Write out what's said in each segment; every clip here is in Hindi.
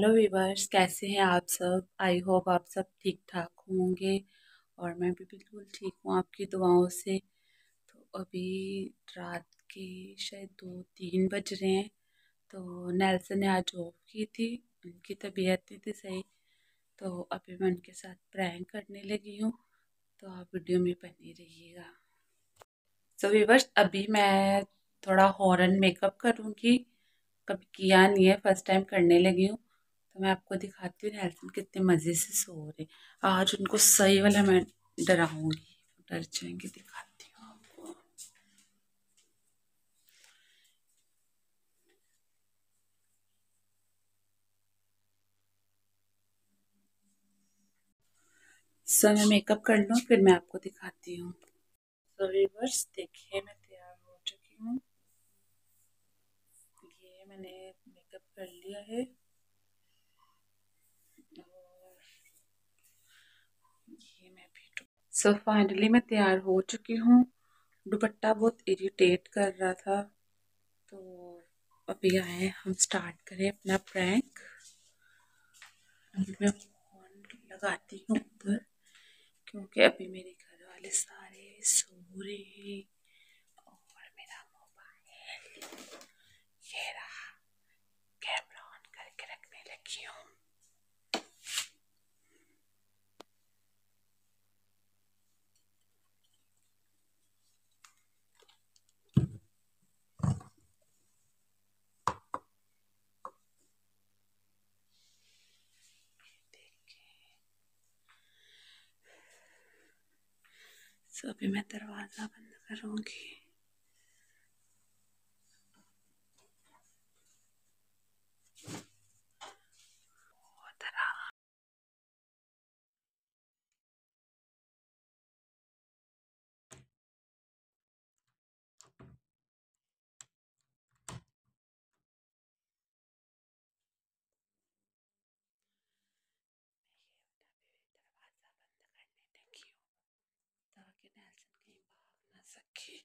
हेलो वीवर्स कैसे हैं आप सब? आई होप आप सब ठीक ठाक होंगे और मैं भी बिल्कुल ठीक हूँ आपकी दुआओं से। तो अभी रात के शायद दो तीन बज रहे हैं तो नेल्सन ने आज ऑफ़ की थी उनकी तबीयत नहीं थी सही। तो अभी मैं उनके साथ प्रैंक करने लगी हूँ तो आप वीडियो में बनी रहिएगा। सो so, वीवर्स अभी मैं थोड़ा हॉर्न मेकअप करूँगी। कभी किया नहीं है फ़र्स्ट टाइम करने लगी हूँ। तो मैं आपको दिखाती हूँ हेल्थ कितने मज़े से सो रहे आज उनको सही वाला मैं डराऊँगी, डर जाएँगे, दिखाती हूँ आपको। सो मैं मेकअप कर लूँ, फिर मैं आपको दिखाती हूँ। सो वीवर्स देखिए मैं तैयार हो चुकी हूँ। ये मैंने मेकअप कर लिया है। सो so, फाइनली मैं तैयार हो चुकी हूँ। दुपट्टा बहुत इरिटेट कर रहा था। तो अभी आए हम स्टार्ट करें अपना प्रैंक। मैं फ़ोन लगाती हूँ ऊपर क्योंकि अभी मेरे घर वाले सारे सो रहे हैं और मेरा मोबाइल ये रहा कैमरा ऑन करके रखने लगी हूँ सो अभी मैं दरवाज़ा बंद करूँगी। okay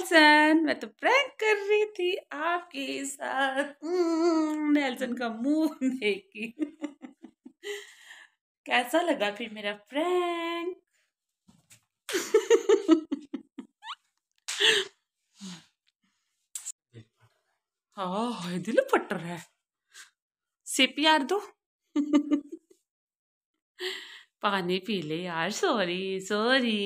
नेल्सन मैं तो प्रैंक कर रही थी आपके साथ। हम्म, नेल्सन का मुँह देखी। कैसा लगा फिर मेरा प्रैंक हाँ दिल पट रहा है। सिप यार दो। पानी पी ले यार सॉरी सॉरी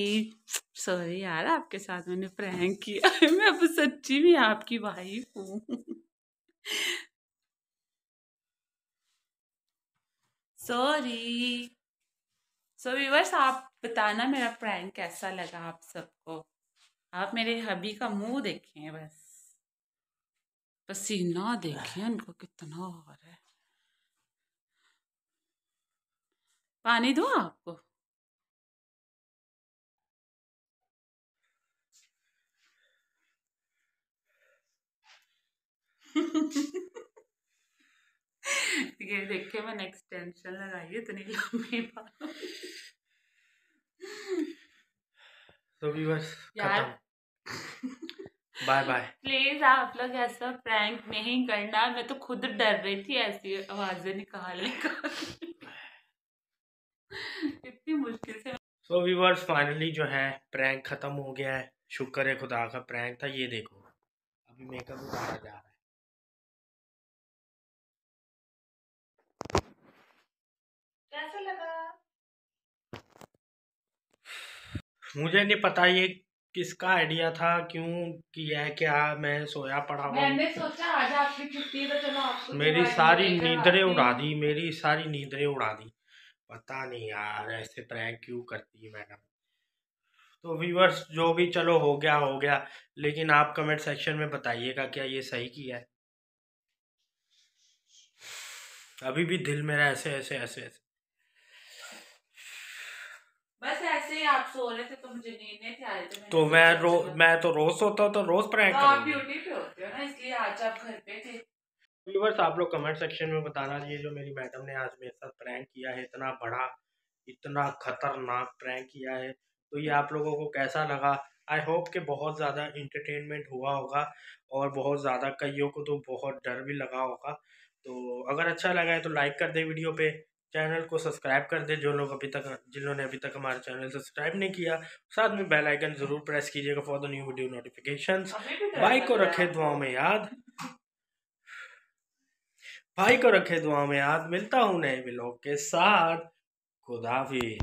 सॉरी यार, आपके साथ मैंने प्रैंक किया मैं अब सच्ची में आपकी वाइफ हूँ। सॉरी सो व्यूवर्स आप बताना मेरा प्रैंक कैसा लगा आप सबको? आप मेरे हबी का मुँह देखें बस। पसीना देखें उनको, कितना हो रहा है। पानी दो आपको? ये देखे मैंने एक्सटेंशन लगाई है इतनी लंबी तो व्यूअर्स यार। बाय बाय प्लीज़ आप लोग ऐसा प्रैंक नहीं करना। मैं तो खुद डर रही थी ऐसी आवाज़ें निकालने का। इतनी मुश्किल से सो व्यूअर्स फाइनली जो है प्रैंक खत्म हो गया है। शुक्र है खुदा का प्रैंक था ये देखो। अभी मेकअप उतारा जा रहा है। कैसा लगा? मुझे नहीं पता ये किसका आइडिया था क्यों किया है क्या मैं सोया पड़ा हूँ मैंने सोचा आज आपकी छुट्टी है तो चलो आपको मेरी सारी नींदरें उड़ा दी मेरी सारी नींदरें उड़ा दी। पता नहीं यार ऐसे प्रैंक क्यों करती है मैडम। तो व्यूअर्स जो भी चलो हो गया हो गया लेकिन आप कमेंट सेक्शन में बताइएगा क्या ये सही किया है? अभी भी दिल मेरा ऐसे ऐसे ऐसे ऐसे। बस ऐसे ही आप सो रहे थे तो मुझे नींद नहीं थी आ रही थी तो मैं रो मैं तो रोज सोता हूँ तो रोज प्रैंक तो आप ड्यूटी पे होते हो ना इसलिए आज आप घर पे थे। व्यूवर्स आप लोग कमेंट सेक्शन में बताना ये जो मेरी मैडम ने आज मेरे साथ प्रैंक किया है इतना बड़ा इतना खतरनाक प्रैंक किया है। तो ये आप लोगों को कैसा लगा? आई होप कि बहुत ज़्यादा इंटरटेनमेंट हुआ होगा और बहुत ज़्यादा कईयों को तो बहुत डर भी लगा होगा। तो अगर अच्छा लगा है तो लाइक कर दे वीडियो पे चैनल को सब्सक्राइब कर दे। जो लोग अभी तक जिन्होंने अभी तक हमारे चैनल सब्सक्राइब नहीं किया साथ में बेल आइकन ज़रूर प्रेस कीजिएगा for the new video notification लग को रखे दुआओं में याद। भाई को रखे दुआ में याद मिलता हूँ नए ब्लॉग के साथ। खुदाफिज।